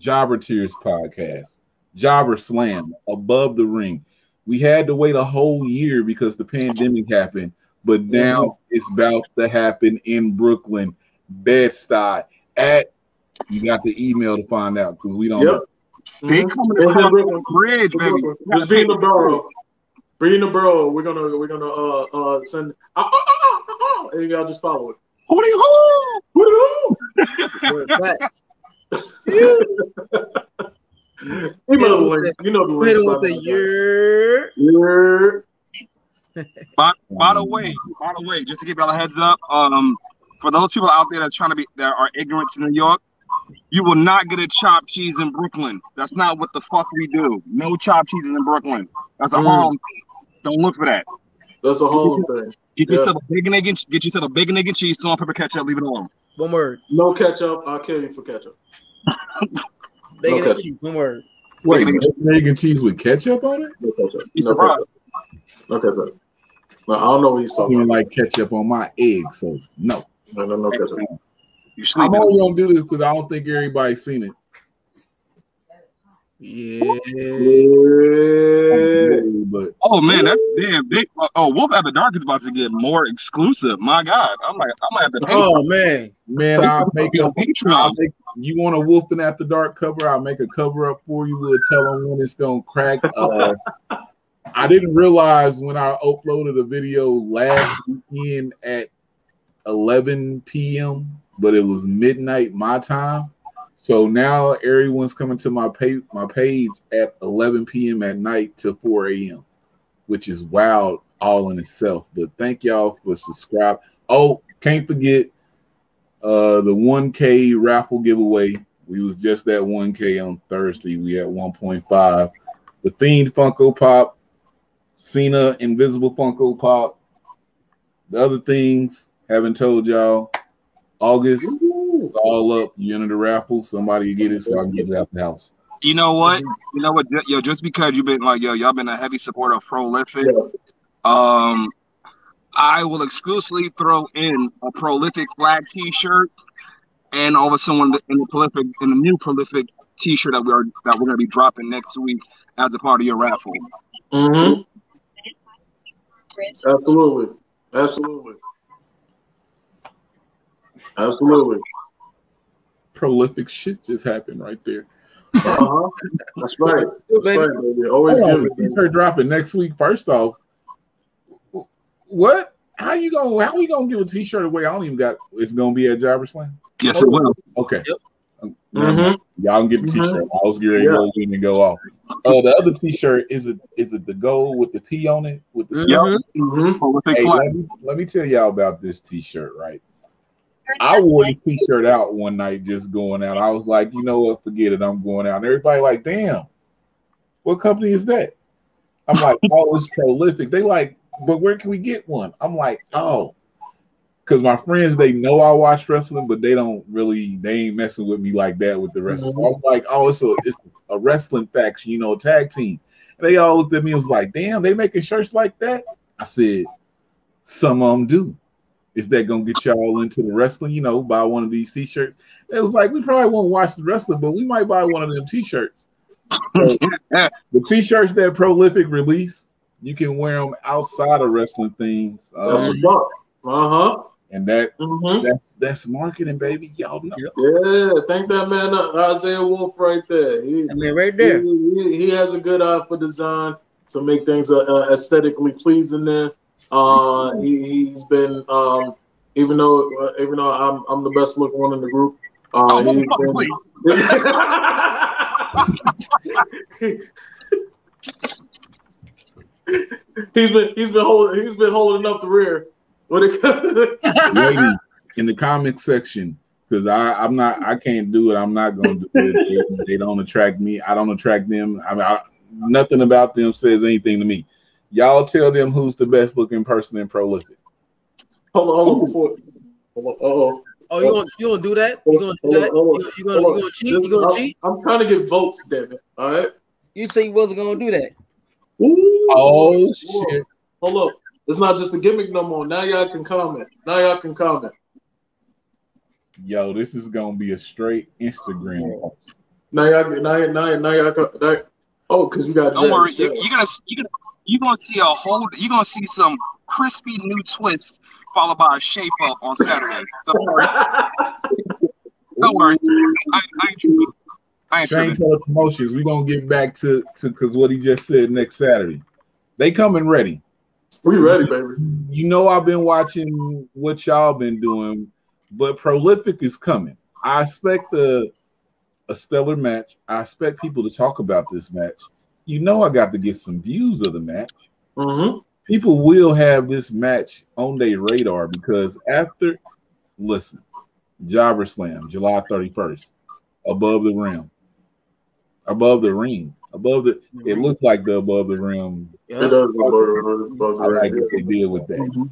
Jobber Tears Podcast, Jobber Slam, Above the Ring. We had to wait a whole year because the pandemic happened, but now it's about to happen in Brooklyn, Bed-Stuy. At you got the email to find out because we don't Yep. know. They Mhm. coming It's in across Brooklyn. the bridge, baby. Just be in the borough. Be in the borough. We're gonna we're gonna uh uh send ah, ah, ah, ah, and y'all just follow it. Hooty hoo! Woo-hoo! Word, facts. You know the link. You know the Hit him link. with the year. Yeah. By, by the way, by the way, just to give y'all a heads up, um, for those people out there that's trying to be that are ignorant to New York, you will not get a chopped cheese in Brooklyn. That's not what the fuck we do. No chopped cheeses in Brooklyn. That's a Mm. Harlem. thing. Don't look for that. That's a Harlem thing. Get Yeah. yourself a bacon egg and get yourself a bacon egg and cheese, salt, pepper, ketchup. Leave it alone. One word. No ketchup. I'll kill you for ketchup. Bacon Okay. and cheese. One word. Wait, egg and cheese with ketchup on it? No ketchup. He's No ketchup. No ketchup. No, I don't know what he's I talking don't about. like ketchup on my eggs, so no. No, no, no ketchup. You I'm only gonna do this because I don't think everybody's seen it. Yeah. Yeah. But Oh man, that's damn big. Oh, Wolf at the Dark is about to get more exclusive. My God, I'm like, I might have to pay. Oh man. man, I'll make Be a on Patreon. I'll make, you want a wolfing at the dark cover? I'll make a cover up for you. We'll tell them when it's gonna crack. Uh, I didn't realize when I uploaded a video last weekend at 11 p.m., but it was midnight my time. So now everyone's coming to my page my page at 11 p.m. at night to 4 a.m., which is wild all in itself. But thank y'all for subscribing. Oh, can't forget uh the 1K raffle giveaway. We was just at 1K on Thursday. We at 1.5. The Fiend Funko Pop, Cena Invisible Funko Pop. The other things haven't told y'all. August, it's all up. You enter the raffle. Somebody get it so I can get it out the house. You know what? You know what? Yo, just because you've been like, yo, y'all been a heavy supporter of Prolific. Um, I will exclusively throw in a Prolific flag T-shirt, and all of a sudden in the prolific in the new Prolific T-shirt that we're that we're gonna be dropping next week as a part of your raffle. Mm-hmm. Absolutely. Absolutely. Absolutely. Prolific shit just happened right there. Uh-huh. That's right. That's baby. right, baby. Always give it. but her dropping next week. First off, what? How you gonna? How we gonna give a T-shirt away? I don't even got. It's gonna be at Jobber Slam. Yes, it will. Okay. Yep. Um, never mind. Y'all can get the T-shirt. I was getting ready to go in and go off. Uh, the other T-shirt is it is it the gold with the P on it with the Yep. Mm-hmm. Hey, let me, let me tell y'all about this T-shirt, right? I wore this T-shirt out one night, just going out. I was like, you know what? Forget it. I'm going out. And everybody like, damn, what company is that? I'm like, oh, it's prolific. They like, but where can we get one? I'm like, oh, because my friends they know I watch wrestling, but they don't really they ain't messing with me like that with the wrestling. So mm-hmm. I was like, oh, it's a it's a wrestling faction, you know, tag team. And they all looked at me and was like, damn, they making shirts like that. I said, some of them do. is that gonna get y'all into the wrestling? You know, buy one of these t-shirts. It was like we probably won't watch the wrestling, but we might buy one of them t-shirts. So, the t-shirts that Prolific release, you can wear them outside of wrestling things. That's Um, what's. Uh huh. and that hmm that's that's marketing, baby. Y'all know. Yeah, thank that man uh, Isaiah Wolf right there. He, I mean, right there. He, he, he has a good eye for design to make things uh, uh, aesthetically pleasing. There, uh, he, he's been um, even though uh, even though I'm I'm the best looking one in the group. Uh, Oh, he's motherfucker, been- he's been he's been holding he's been holding up the rear. When Ladies, in the comment section, because I I'm not I can't do it. I'm not gonna do it. They, they don't attract me. I don't attract them. I mean, I, nothing about them says anything to me. Y'all tell them who's the best looking person in prolific. hold on, hold on before. Hold on, oh, Oh, you gonna you gonna do that? You gonna do that? hold on, You, you gonna you gonna cheat? You gonna I'm, cheat? I'm trying to get votes, damn it. All right. You say you wasn't gonna do that. Ooh, Oh hold on. shit! Hold up. It's not just a gimmick no more. Now y'all can comment. Now y'all can comment. Yo, this is gonna be a straight Instagram post. Now y'all now y'all now y'all, now y'all can, now, oh, because you got Don't worry, you, you're gonna you're gonna you're gonna see a whole you're gonna see some crispy new twist followed by a shape up on Saturday. So don't worry, don't worry. I, I ain't tripping. I ain't Shane tripping. Taylor Promotions. We're gonna get back to to because what he just said next Saturday. They coming ready. we ready, baby. You know I've been watching what y'all been doing, but prolific is coming. I expect a a stellar match. I expect people to talk about this match. You know I got to get some views of the match. Mm-hmm. People will have this match on their radar because after listen, Jobber Slam, July 31st, above the rim. Above the ring. Above the it looks like the above the rim. It Yeah. does look like- look I like- like what they did with that. Mhm.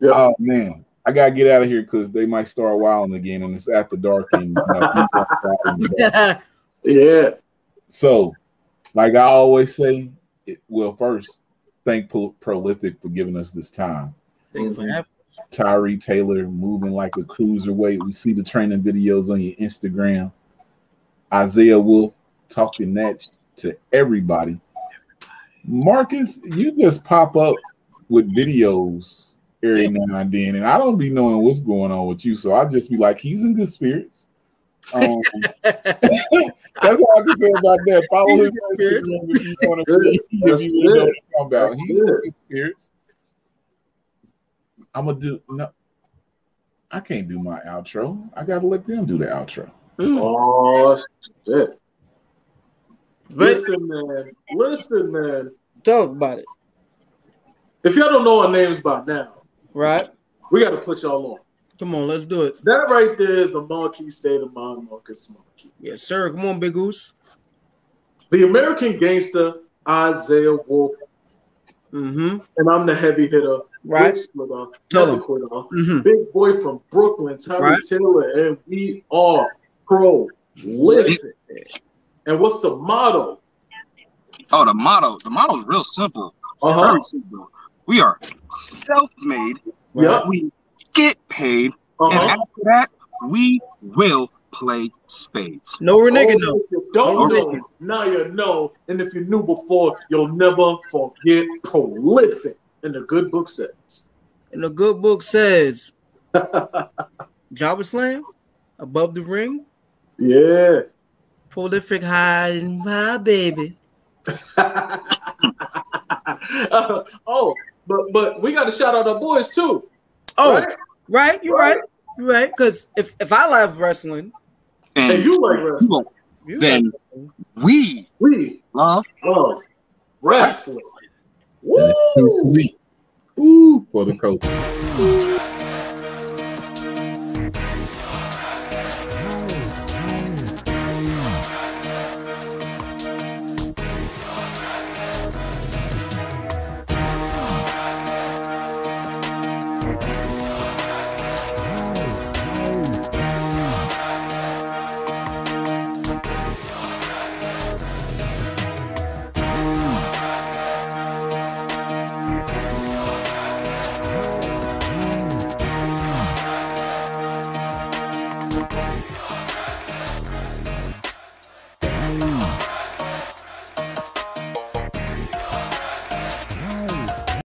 Yeah. Oh man, I gotta get out of here because they might start wilding again, and it's after dark. And you know, people are starting to- Yeah. so, like I always say, it, well, first, thank Pro- Prolific for giving us this time. Thank you for having. Tyree Taylor moving like a cruiserweight. We see the training videos on your Instagram. Isaiah Wolf talking that to everybody. Marcus, you just pop up with videos every now and then, and I don't be knowing what's going on with you, so I just be like, he's in good spirits. Um, that's all I can say about that. Follow his Instagram if you want to Good. if That's you know good. what I'm talking about. That's He's in good. good spirits. I'm gonna do no. I can't do my outro. I gotta let them do the outro. Mm. Oh shit. But Listen, man. Listen, man. talk about it, If y'all don't know our names by now, right? we got to put y'all on. Come on, let's do it. That right there is the Marquee State of Mind, Marcus Marquee. Yes, sir. Come on, Big Goose. The American gangster, Isaiah Wolf, Mm-hmm. and I'm the heavy hitter, Right. Big splitter, Tell him. quitter, Mm-hmm. big boy from Brooklyn, Tyree Right. Taylor, and we are pro living. And what's the motto? Oh, the motto. The motto is real simple. Uh-huh. Very simple. We are self-made. Yeah. We get paid, and Uh-huh. after that, we will play spades. No reneging Oh, though. if you don't No know, now you know. And if you knew before, you'll never forget prolific. And the good book says. And the good book says, Jobber Slam, above the ring, Yeah. Prolific hiding my baby. Uh, oh, but but we got to shout out our boys too. Oh, right? right, you're right, you're right. Because if if I love wrestling, And, And you like wrestling. you then like we We love love wrestling. And it's too Woo! sweet. Ooh, for the coach.